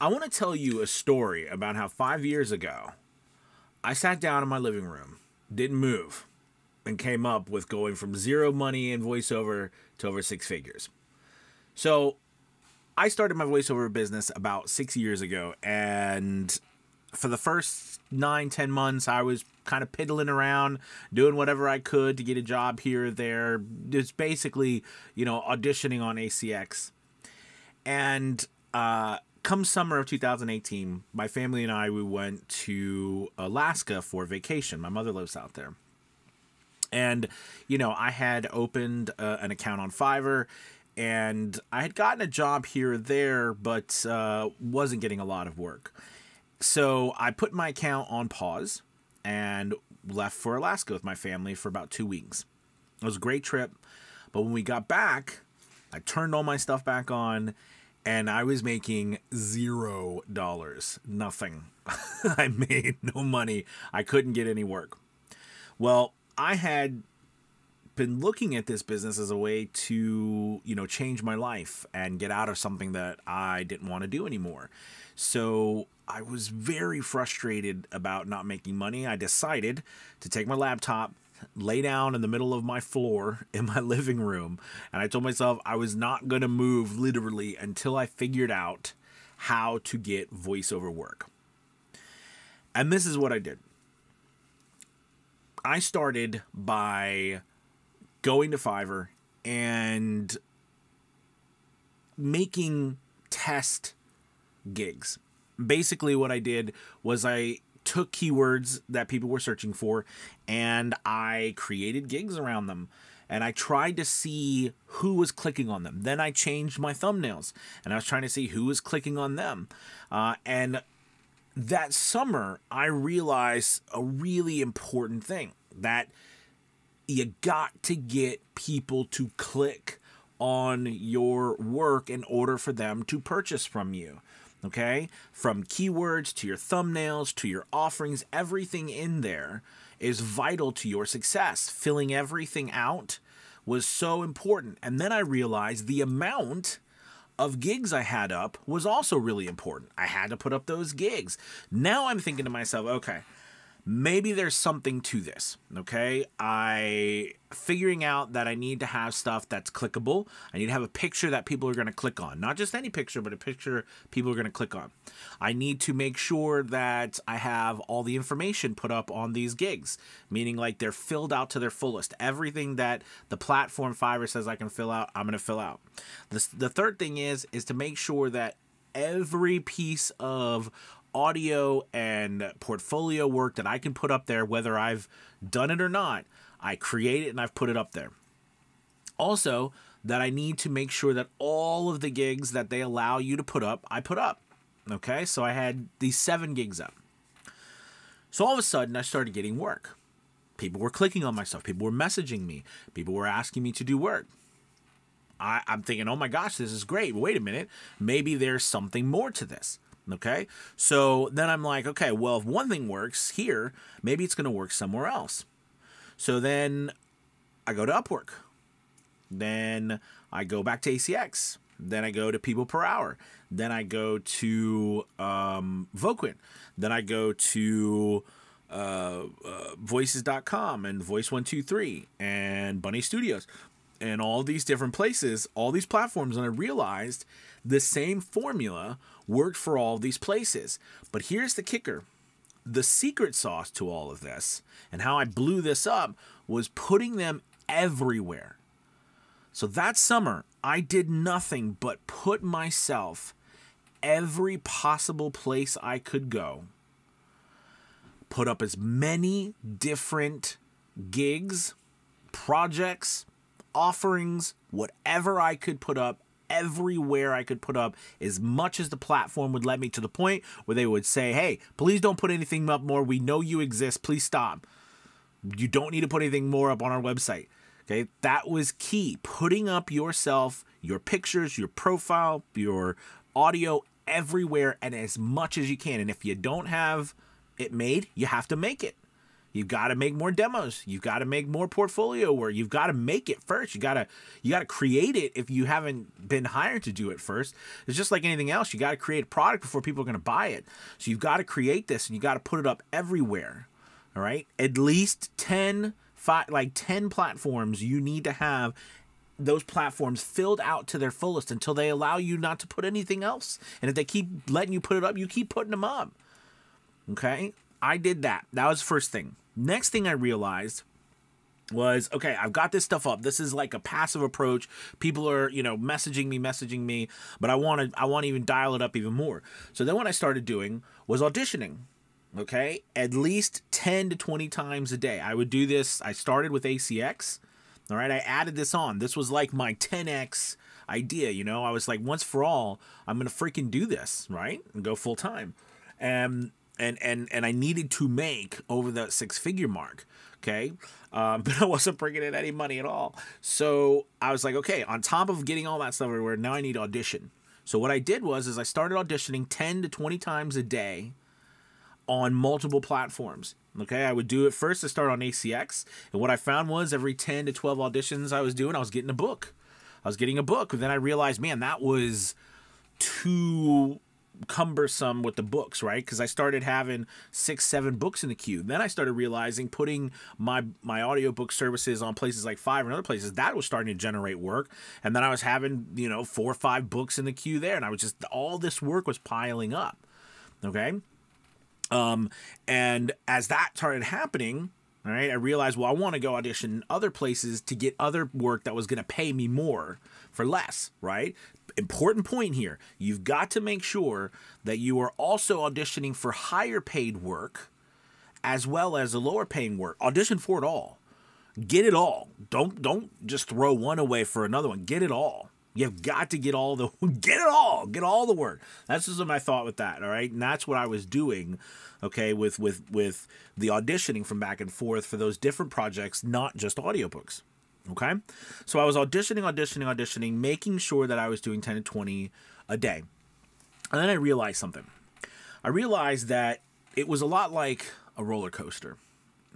I want to tell you a story about how five years ago I sat down in my living room, didn't move, and came up with going from zero money in voiceover to over six figures. So I started my voiceover business about six years ago, and for the first nine, ten months, I was kind of piddling around, doing whatever I could to get a job here or there. Just basically, you know, auditioning on ACX. And uh, come summer of 2018, my family and I we went to Alaska for vacation. My mother lives out there. And you know, I had opened uh, an account on Fiverr and I had gotten a job here or there but uh, wasn't getting a lot of work. So I put my account on pause and left for Alaska with my family for about 2 weeks. It was a great trip, but when we got back, I turned all my stuff back on and I was making zero dollars, nothing. I made no money. I couldn't get any work. Well, I had been looking at this business as a way to, you know, change my life and get out of something that I didn't want to do anymore. So I was very frustrated about not making money. I decided to take my laptop, lay down in the middle of my floor in my living room, and I told myself I was not going to move literally until I figured out how to get voiceover work. And this is what I did. I started by going to Fiverr and making test gigs. Basically, what I did was I took keywords that people were searching for and I created gigs around them. And I tried to see who was clicking on them. Then I changed my thumbnails and I was trying to see who was clicking on them. Uh, and that summer, I realized a really important thing that you got to get people to click on your work in order for them to purchase from you okay? From keywords to your thumbnails to your offerings, everything in there is vital to your success. Filling everything out was so important. And then I realized the amount of gigs I had up was also really important. I had to put up those gigs. Now I'm thinking to myself, okay, maybe there's something to this okay? I figuring out that i need to have stuff that's clickable. I need to have a picture that people are going to click on. Not just any picture but a picture people are going to click on. I need to make sure that i have all the information put up on these gigs meaning like they're filled out to their fullest. Everything that the platform fiverr says i can fill out i'm going to fill out. The, the third thing is is to make sure that every piece of audio and portfolio work that I can put up there, whether I've done it or not. I create it and I've put it up there. Also, that I need to make sure that all of the gigs that they allow you to put up, I put up. Okay, so I had these seven gigs up. So all of a sudden, I started getting work. People were clicking on my stuff. People were messaging me. People were asking me to do work. I, am thinking, oh my gosh, this is great. Wait a minute. Maybe there's something more to this. Okay. So then I'm like, okay, well, if one thing works here, maybe it's going to work somewhere else. So then I go to Upwork. Then I go back to ACX. Then I go to People Per Hour. Then I go to um, Voquent. Then I go to uh, uh, Voices.com and Voice123 and Bunny Studios and all these different places, all these platforms. And I realized the same formula worked for all these places. But here's the kicker the secret sauce to all of this and how I blew this up was putting them everywhere. So that summer, I did nothing but put myself every possible place I could go, put up as many different gigs, projects, offerings, whatever I could put up everywhere I could put up as much as the platform would let me to the point where they would say, hey, please don't put anything up more. We know you exist. Please stop. You don't need to put anything more up on our website. Okay, that was key. Putting up yourself, your pictures, your profile, your audio everywhere and as much as you can. And if you don't have it made, you have to make it. You've got to make more demos. You've got to make more portfolio work. You've got to make it first. You got to you got to create it if you haven't been hired to do it first. It's just like anything else. You got to create a product before people are going to buy it. So you've got to create this and you got to put it up everywhere. All right? At least 10 five, like 10 platforms you need to have those platforms filled out to their fullest until they allow you not to put anything else. And if they keep letting you put it up, you keep putting them up. Okay? I did that. That was the first thing. Next thing I realized was okay, I've got this stuff up. This is like a passive approach. People are, you know, messaging me, messaging me, but I want to I want to even dial it up even more. So then what I started doing was auditioning. Okay? At least 10 to 20 times a day. I would do this. I started with ACX. All right? I added this on. This was like my 10x idea, you know. I was like once for all, I'm going to freaking do this, right? And go full time. And and and and I needed to make over the six figure mark. Okay, um, but I wasn't bringing in any money at all. So I was like, okay, on top of getting all that stuff everywhere, now I need audition. So what I did was, is I started auditioning ten to twenty times a day on multiple platforms. Okay, I would do it first to start on ACX, and what I found was every ten to twelve auditions I was doing, I was getting a book. I was getting a book, and then I realized, man, that was too cumbersome with the books, right? Because I started having six, seven books in the queue. Then I started realizing putting my my audiobook services on places like Fiverr and other places that was starting to generate work. And then I was having you know four or five books in the queue there, and I was just all this work was piling up. Okay, um, and as that started happening. All right, I realized, well, I want to go audition other places to get other work that was going to pay me more for less, right? Important point here. You've got to make sure that you are also auditioning for higher paid work as well as a lower paying work. Audition for it all. Get it all. Don't don't just throw one away for another one. Get it all. You've got to get all the get it all. Get all the work. That's just my thought with that all right? And that's what i was doing okay with with with the auditioning from back and forth for those different projects not just audiobooks Okay. So I was auditioning, auditioning, auditioning, making sure that I was doing 10 to 20 a day. And then I realized something. I realized that it was a lot like a roller coaster.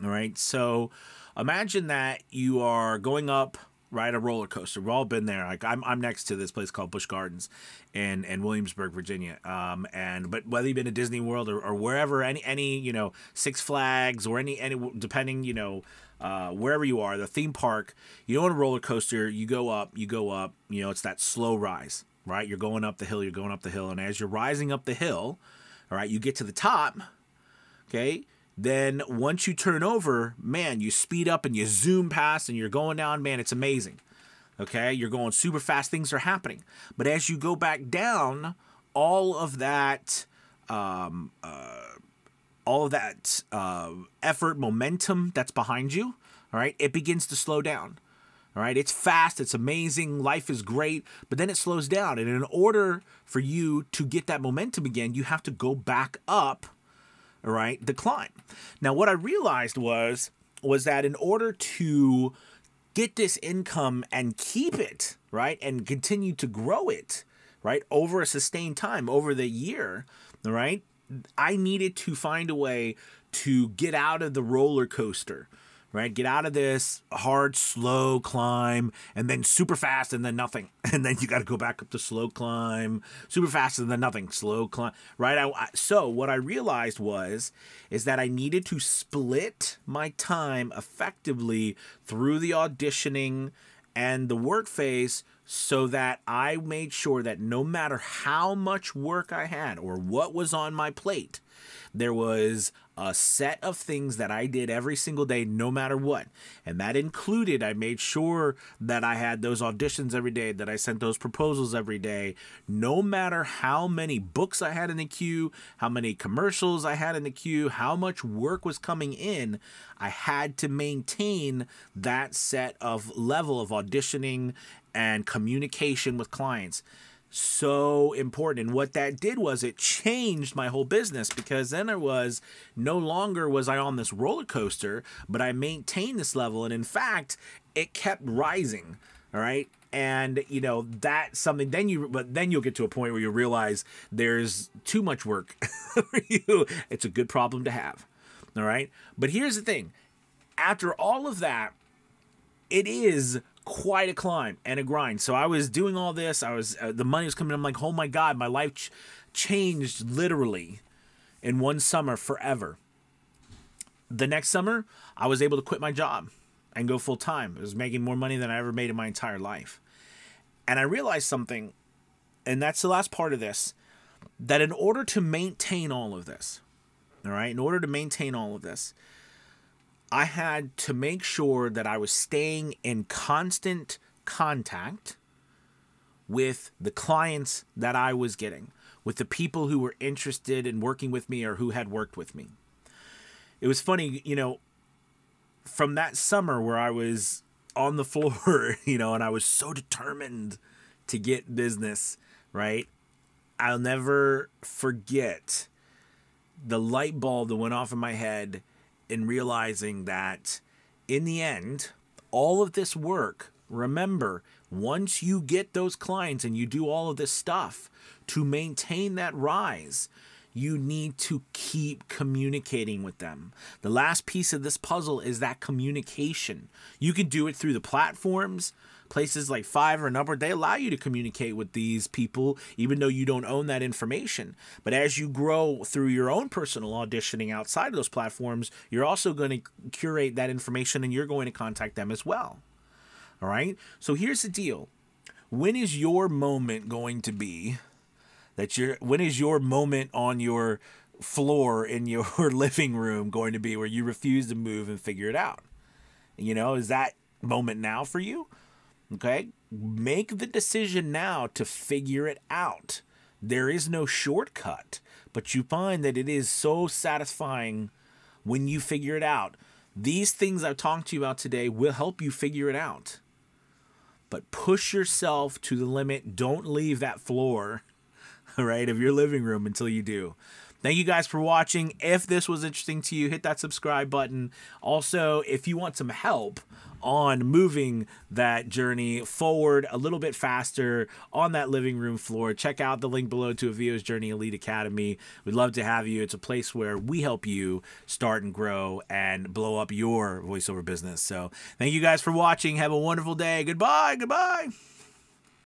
All right. So imagine that you are going up ride a roller coaster. We've all been there. Like I'm, I'm next to this place called Busch Gardens in, in Williamsburg, Virginia. Um, and but whether you've been to Disney World or, or wherever, any any you know Six Flags or any any depending you know uh, wherever you are, the theme park, you know, on a roller coaster, you go up, you go up. You know, it's that slow rise, right? You're going up the hill, you're going up the hill, and as you're rising up the hill, all right, you get to the top. Okay, then once you turn over, man, you speed up and you zoom past and you're going down, man, it's amazing. Okay, you're going super fast, things are happening. But as you go back down, all of that, um, uh, all of that uh, effort, momentum that's behind you, all right, it begins to slow down. All right, it's fast, it's amazing, life is great, but then it slows down. And in order for you to get that momentum again, you have to go back up right, climb. Now, what I realized was was that in order to get this income and keep it, right, and continue to grow it, right, over a sustained time, over the year, right, I needed to find a way to get out of the roller coaster, right? Get out of this hard, slow climb and then super fast and then nothing. And then you got to go back up to slow climb, super fast and then nothing, slow climb, right? I, I, so what I realized was, is that I needed to split my time effectively through the auditioning and the work phase so that I made sure that no matter how much work I had or what was on my plate, there was a set of things that I did every single day, no matter what. And that included, I made sure that I had those auditions every day, that I sent those proposals every day, no matter how many books I had in the queue, how many commercials I had in the queue, how much work was coming in. I had to maintain that set of level of auditioning and communication with clients so important. And what that did was it changed my whole business because then there was no longer was I on this roller coaster, but I maintained this level. And in fact, it kept rising. All right. And you know that's something. Then you, but then you'll get to a point where you realize there's too much work for you. It's a good problem to have. All right. But here's the thing after all of that, it is quite a climb and a grind. So I was doing all this. I was, uh, the money was coming. I'm like, oh my God, my life ch- changed literally in one summer forever. The next summer, I was able to quit my job and go full time. I was making more money than I ever made in my entire life. And I realized something, and that's the last part of this that in order to maintain all of this, all right, in order to maintain all of this, I had to make sure that I was staying in constant contact with the clients that I was getting, with the people who were interested in working with me or who had worked with me. It was funny, you know, from that summer where I was on the floor, you know, and I was so determined to get business, right? I'll never forget the light bulb that went off in my head in realizing that in the end, all of this work, remember, once you get those clients and you do all of this stuff to maintain that rise, you need to keep communicating with them. The last piece of this puzzle is that communication. You can do it through the platforms. Places like Fiverr and Upwork, they allow you to communicate with these people, even though you don't own that information. But as you grow through your own personal auditioning outside of those platforms, you're also going to curate that information and you're going to contact them as well. All right. So here's the deal when is your moment going to be that you're when is your moment on your floor in your living room going to be where you refuse to move and figure it out you know is that moment now for you okay? Make the decision now to figure it out. There is no shortcut but you find that it is so satisfying when you figure it out. These things i've talked to you about today will help you figure it out. But push yourself to the limit. Don't leave that floor right, of your living room until you do. Thank you guys for watching. If this was interesting to you, hit that subscribe button. Also, if you want some help on moving that journey forward a little bit faster on that living room floor, check out the link below to A VO's Journey Elite Academy. We'd love to have you. It's a place where we help you start and grow and blow up your voiceover business. So, thank you guys for watching. Have a wonderful day. Goodbye. Goodbye.